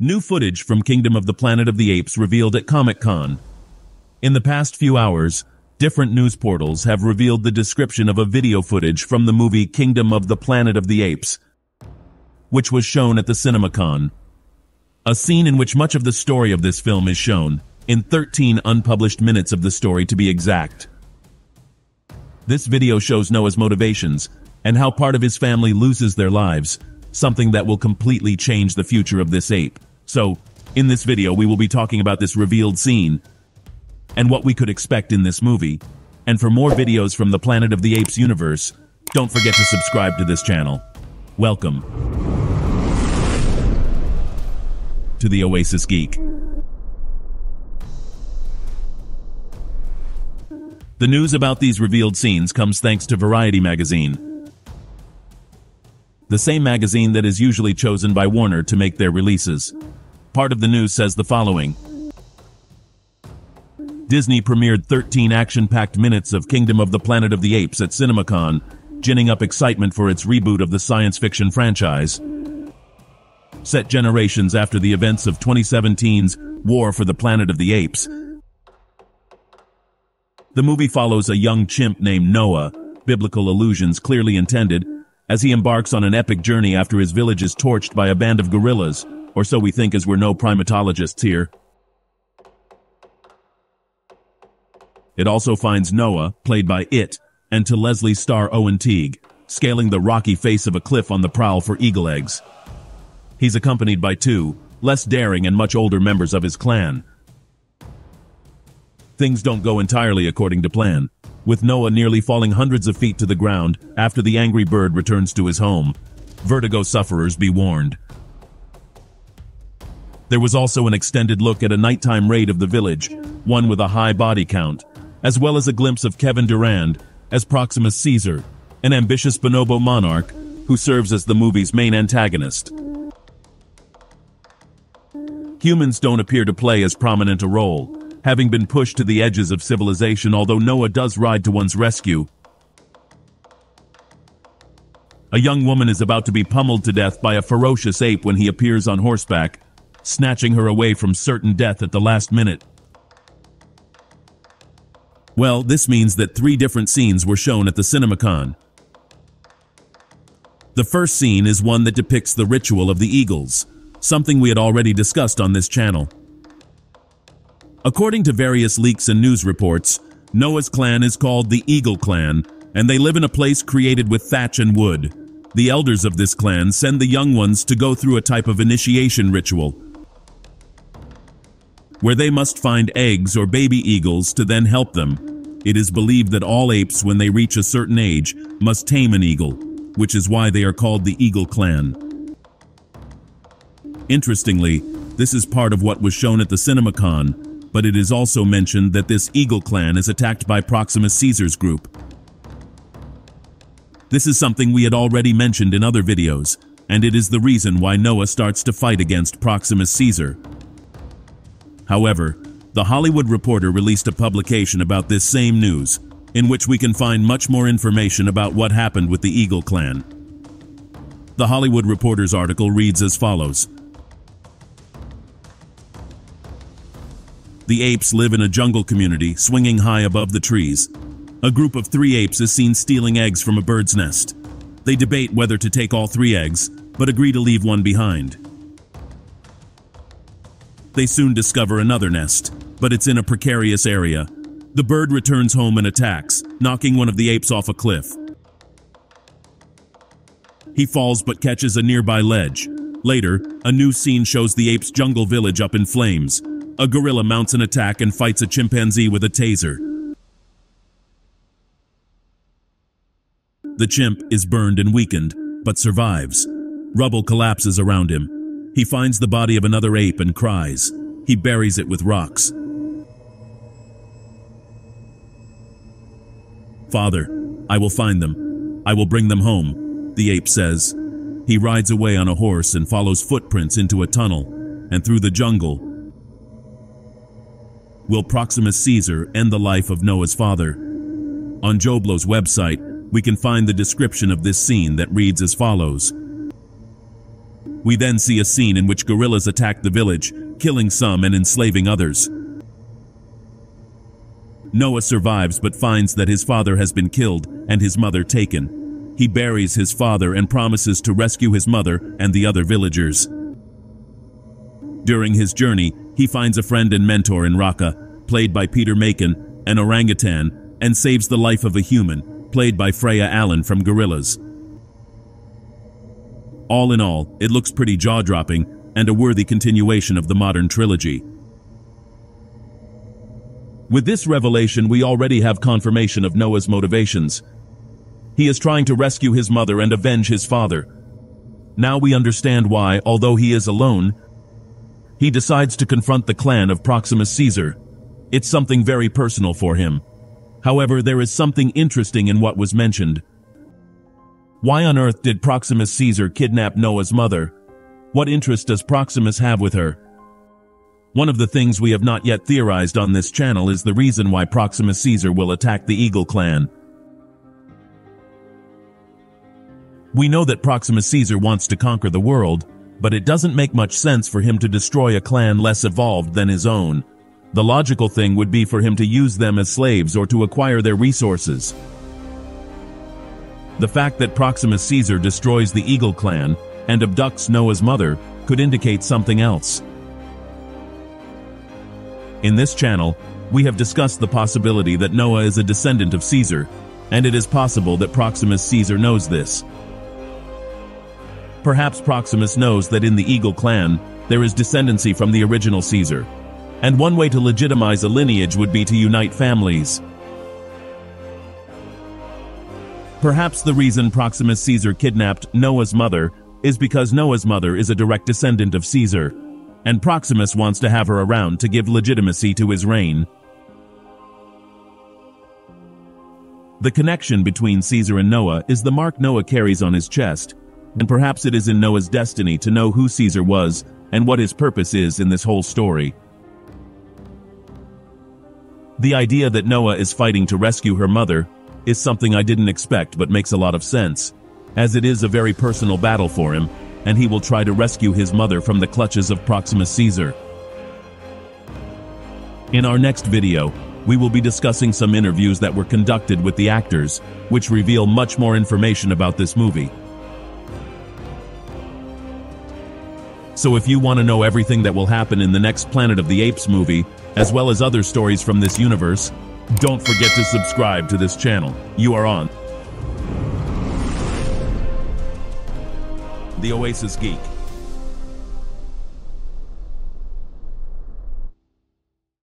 New footage from Kingdom of the Planet of the Apes revealed at Comic-Con. In the past few hours, different news portals have revealed the description of a video footage from the movie Kingdom of the Planet of the Apes, which was shown at the CinemaCon. A scene in which much of the story of this film is shown, in 13 unpublished minutes of the story to be exact. This video shows Noa's motivations, and how part of his family loses their lives, something that will completely change the future of this ape. So, in this video we will be talking about this revealed scene, and what we could expect in this movie. And for more videos from the Planet of the Apes universe, don't forget to subscribe to this channel. Welcome to the Oasis Geek. The news about these revealed scenes comes thanks to Variety magazine, the same magazine that is usually chosen by Warner to make their releases. Part of the news says the following. Disney premiered 13 action-packed minutes of Kingdom of the Planet of the Apes at CinemaCon, ginning up excitement for its reboot of the science fiction franchise. Set generations after the events of 2017's War for the Planet of the Apes. The movie follows a young chimp named Noa, biblical allusions clearly intended, as he embarks on an epic journey after his village is torched by a band of gorillas, or so we think as we're no primatologists here. It also finds Noa, played by It, and to Leslie's star Owen Teague, scaling the rocky face of a cliff on the prowl for eagle eggs. He's accompanied by two, less daring and much older members of his clan. Things don't go entirely according to plan, with Noa nearly falling hundreds of feet to the ground after the angry bird returns to his home. Vertigo sufferers be warned. There was also an extended look at a nighttime raid of the village, one with a high body count, as well as a glimpse of Kevin Durand as Proximus Caesar, an ambitious bonobo monarch who serves as the movie's main antagonist. Humans don't appear to play as prominent a role, having been pushed to the edges of civilization although Noa does ride to one's rescue. A young woman is about to be pummeled to death by a ferocious ape when he appears on horseback, snatching her away from certain death at the last minute. Well, this means that three different scenes were shown at the CinemaCon. The first scene is one that depicts the ritual of the eagles, something we had already discussed on this channel. According to various leaks and news reports, Noa's clan is called the Eagle Clan, and they live in a place created with thatch and wood. The elders of this clan send the young ones to go through a type of initiation ritual, where they must find eggs or baby eagles to then help them. It is believed that all apes, when they reach a certain age, must tame an eagle, which is why they are called the Eagle Clan. Interestingly, this is part of what was shown at the CinemaCon, but it is also mentioned that this Eagle Clan is attacked by Proximus Caesar's group. This is something we had already mentioned in other videos, and it is the reason why Noa starts to fight against Proximus Caesar, However, The Hollywood Reporter released a publication about this same news, in which we can find much more information about what happened with the Eagle Clan. The Hollywood Reporter's article reads as follows. The apes live in a jungle community swinging high above the trees. A group of three apes is seen stealing eggs from a bird's nest. They debate whether to take all three eggs, but agree to leave one behind. They soon discover another nest, but it's in a precarious area. The bird returns home and attacks, knocking one of the apes off a cliff. He falls but catches a nearby ledge. Later, a new scene shows the ape's jungle village up in flames. A gorilla mounts an attack and fights a chimpanzee with a taser. The chimp is burned and weakened, but survives. Rubble collapses around him. He finds the body of another ape and cries. He buries it with rocks. Father, I will find them. I will bring them home, the ape says. He rides away on a horse and follows footprints into a tunnel and through the jungle. Will Proximus Caesar end the life of Noa's father? On Joblo's website, we can find the description of this scene that reads as follows. We then see a scene in which gorillas attack the village, killing some and enslaving others. Noa survives but finds that his father has been killed and his mother taken. He buries his father and promises to rescue his mother and the other villagers. During his journey, he finds a friend and mentor in Raka, played by Peter Macon, an orangutan, and saves the life of a human, played by Freya Allan from Gorillaz. All in all, it looks pretty jaw-dropping and a worthy continuation of the modern trilogy. With this revelation, we already have confirmation of Noa's motivations. He is trying to rescue his mother and avenge his father. Now we understand why, although he is alone, he decides to confront the clan of Proximus Caesar. It's something very personal for him. However, there is something interesting in what was mentioned. Why on earth did Proximus Caesar kidnap Noa's mother? What interest does Proximus have with her? One of the things we have not yet theorized on this channel is the reason why Proximus Caesar will attack the Eagle clan. We know that Proximus Caesar wants to conquer the world, but it doesn't make much sense for him to destroy a clan less evolved than his own. The logical thing would be for him to use them as slaves or to acquire their resources. The fact that Proximus Caesar destroys the Eagle clan and abducts Noa's mother could indicate something else. In this channel, we have discussed the possibility that Noa is a descendant of Caesar, and it is possible that Proximus Caesar knows this. Perhaps Proximus knows that in the Eagle clan, there is descendancy from the original Caesar, and one way to legitimize a lineage would be to unite families. Perhaps the reason Proximus Caesar kidnapped Noa's mother is because Noa's mother is a direct descendant of Caesar, and Proximus wants to have her around to give legitimacy to his reign. The connection between Caesar and Noa is the mark Noa carries on his chest, and perhaps it is in Noa's destiny to know who Caesar was and what his purpose is in this whole story. The idea that Noa is fighting to rescue her mother is something I didn't expect but makes a lot of sense, as it is a very personal battle for him and he will try to rescue his mother from the clutches of Proximus Caesar. In our next video, we will be discussing some interviews that were conducted with the actors, which reveal much more information about this movie. So if you want to know everything that will happen in the next Planet of the Apes movie, as well as other stories from this universe, don't forget to subscribe to this channel. You are on. The Oasis Geek.